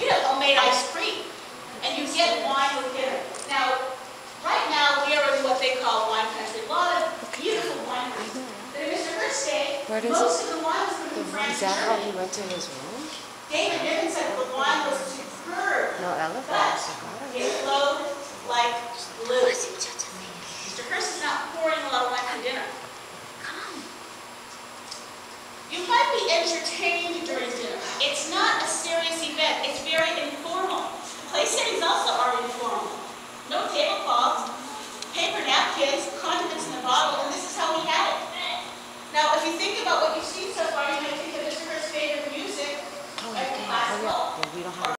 you know, homemade ice cream. And you get wine with dinner. Now, right now, we are in what they call wine country. A lot of beautiful wineries. But in Mr. Hearst's day, Where does most of the wine was The, from France is and that how he went to his room? David Niven said the wine was superb. No elephant. But so got it. it flowed like glue. Mr. Hearst is not pouring a lot of wine for dinner. Come. You might be entertained napkins, condiments in the bottle, and this is how we had it. Now, if you think about what you've seen so far, you might think of Mr. Hearst's favorite music, Oh, like classical, yeah. We don't have